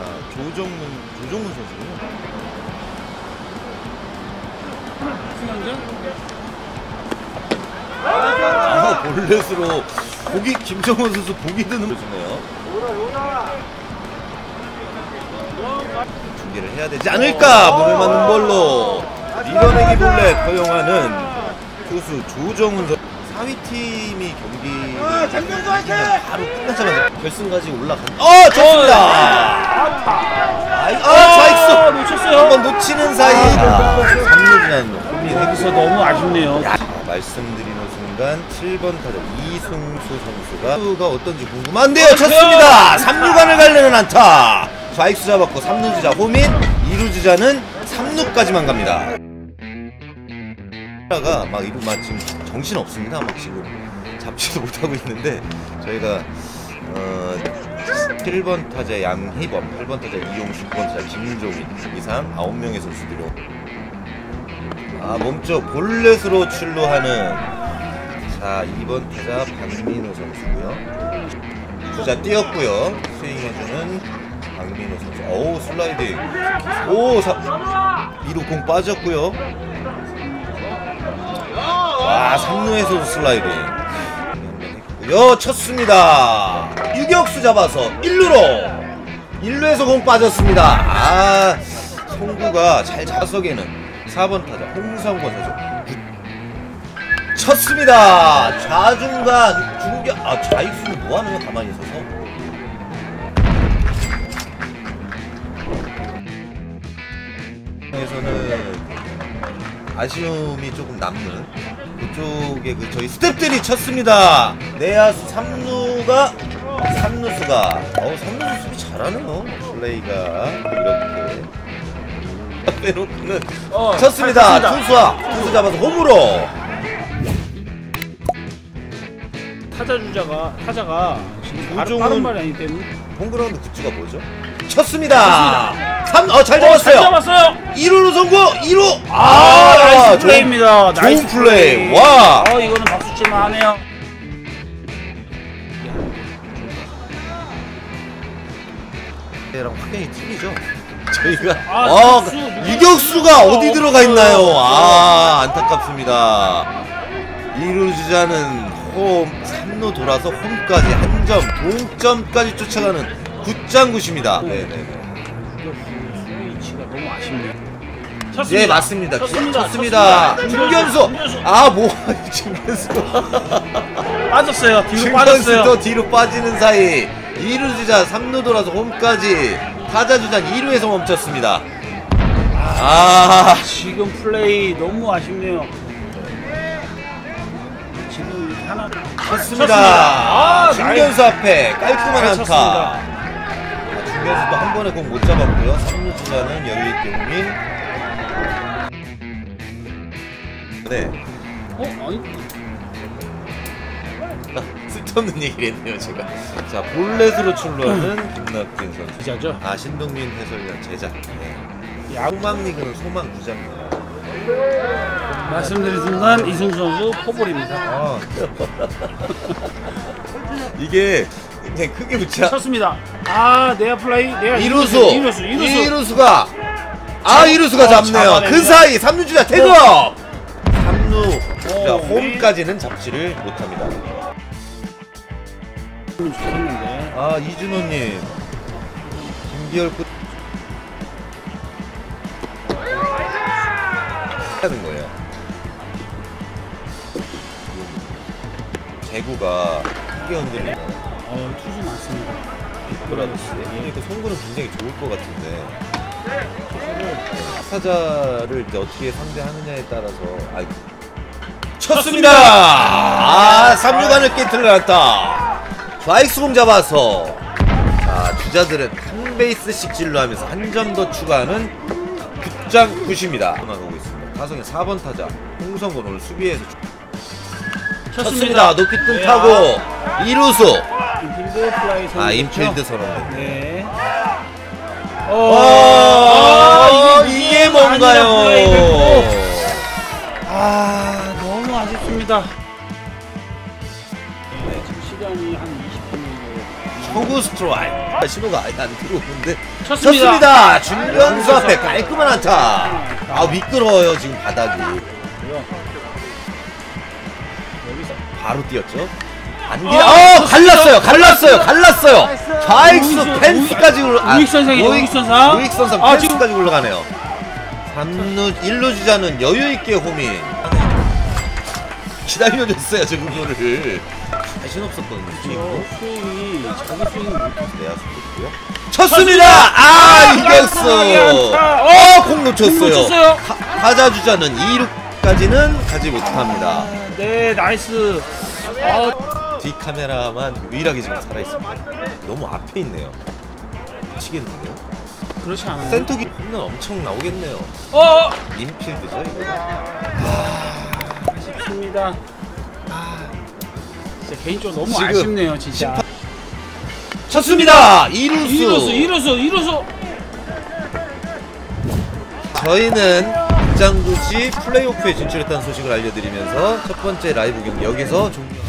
아 조정문 조정문 선수군요. 아 볼넷으로 보기 김정원 선수 보기 드는 보여주네요. 중계를 해야 되지 않을까 몸에 맞는 볼로 밀어내기 볼넷 허용하는 투수 조정훈 선수 4위 팀이 경기를 이기면 바로 끝나자마자 결승까지 올라간 어 좋습니다 아 좌익수 아, 놓쳤어요. 한번 놓치는 사이 3루간 홈이 여기서 너무 아쉽네요. 자, 말씀드리는 순간 7번 타자 이승수 선수가 수가 어떤지 궁금한데요. 쳤습니다. 3루간을 가려는 안타. 좌익수 잡았고 3루 주자 호민, 2루 주자는 3루까지만 갑니다. 타자가 막 이루 막 지금 정신 없습니다. 막 지금 잡지도 못하고 있는데 저희가 어 7번 타자 양희범, 8번 타자 이용식, 9번 타자 김종인. 이상 9명의 선수들이 아 몸쪽 볼넷으로 출루하는 자 2번 타자 박민호 선수고요. 주자 뛰었고요. 스윙해주는 박민호 선수. 어우 슬라이딩 오 사, 2루 공 빠졌고요. 와 3루에서도 슬라이딩 요 쳤습니다. 유격수 잡아서 1루로. 1루에서 공 빠졌습니다. 아 송구가 잘 자석에는 4번 타자 홍성권 선수 구- 쳤습니다. 좌중간 중견 아 좌익수는 뭐하는 거야 가만히 있어서. 에서는 아쉬움이 조금 남는 그쪽에 그 저희 스탭들이 쳤습니다 내야수 3루가 3루수가 어우 3루수 수비 잘하네요 플레이가 이렇게 빼놓고는 어, 쳤습니다. 쳤습니다. 투수와 투수 잡아서 홈으로. 타자 주자가 타자가 때문에 홈그라운드 굿즈가 뭐죠? 쳤습니다. 3, 어, 잘 잡았어요. 잘 잡았어요. 1루로 성공. 1루. 아, nice 좋은- 플레이입니다. 좋은 nice 플레이. 와. 어, 이거는 박수 칠만 하네요. 랑 확연히 틀리죠. 저희가 아, 어, 유격수, 유격수. 유격수가 어디. 들어가 있나요? 아, 안타깝습니다. 2루 주자는 홈 3루 돌아서 홈까지 한 점 동점까지 쫓아가는 굿짱굿입니다. 네, 네, 너무 아쉽네요. 쳤습니다. 예 맞습니다. 쳤습니다. 쳤습니다. 쳤습니다. 중견수. 중견수. 아뭐 중견수. 빠졌어요. 뒤로 빠졌어요. 또 뒤로 빠지는 사이 2루 주자 3루 돌아서 홈까지 타자 주자 2루에서 멈췄습니다. 아 지금 플레이 너무 아쉽네요. 지금 하나 좋습니다. 쳤습니다. 아, 중견수 앞에 깔끔한 잘 안타. 쳤습니다. 아, 중견수도 한 번에 공 못 잡았고요. 3루 주자는 여유있게 호민. 네. 어? 아니 쓸데없는 얘기를 했네요 제가 자 볼넷으로 출루하는 김낙진 선수 기자죠. 아 신동민 해설위원 제자 네. 야구 소망 리그는 소망 부자입니다 말씀드린 순간 이승수 선수 포볼입니다. 아. 이게 그냥 크게 붙여. 쳤습니다. 아, 내야 플라이, 내야 이루수. 이루수, 이루수. 이루수가 아 이루수가 어, 잡네요. 잡아냅니다. 그 사이 3루 주자 tag up 3루 주자 어, 홈까지는 잡지를 못합니다. 좀 좋겠는데. 아 이준호님. 김기열 끝. 하는 거예요. 제구가 크게 흔들리는 어, 투수 많습니다. 비프라도스 그러니까 송구는 굉장히 좋을 것 같은데. 타자를 이제 어떻게 상대하느냐에 따라서 아 쳤습니다! 아 3루간을 깨트려놨다. 좌익수 공 잡아서. 자 주자들은 한 베이스씩 진루하면서 한 점 더 추가하는 굿장 굿입니다. 나가고 있습니다. 타석의 4번 타자 홍성곤 오늘 수비에서 쳤습니다. 높이 뜬 네, 타고 이루수 인필드 플라이 선수. 아 인필드 선언. 네. 어, 아, 이게 아니라 뭔가요? 아, 너무 아쉽습니다. 네, 지금 시간 투구 스트라이크. 신호가 아예 안 들어오는데. 쳤습니다. 쳤습니다. 중견수 앞에 깔끔한 안타. 아 미끄러워요 지금 바닥이. 여기서 바로 뛰었죠 안 어, 기... 어. 갈랐어요. 갈랐어요. 갈랐어요. 좌익수 펜스까지 올라 아, 우익 선생이에요, 우익- 우익 선상. 우익 선상 아, 지금- 펜스까지 올라가네요. 3루 1루 주자는 여유있게 호민 기다려줬어요 저 그거를 자신 없었거든요 저 지금 스윙이 자기 스윙 내야수 좋고요 쳤습니다! 아 이겼어. 어, 공 놓쳤어요. 타자 주자는 2루까지는 가지 못합니다. 네 nice. 아, 뒤 카메라만 유일하게 지금 살아 있습니다. 너무 앞에 있네요. 미치겠는데요? 그렇지 않아요 센터기 홈런 엄청 나오겠네요. 어, 어 인필드죠 이거. 아쉽습니다 진짜 개인적으로 너무 아쉽네요 진짜 심판- 쳤습니다. 2루수. 이로수 이로수 이로수 저희는 장구시 플레이오프에 진출했다는 소식을 알려드리면서 첫 번째 라이브 경기 여기서 종료.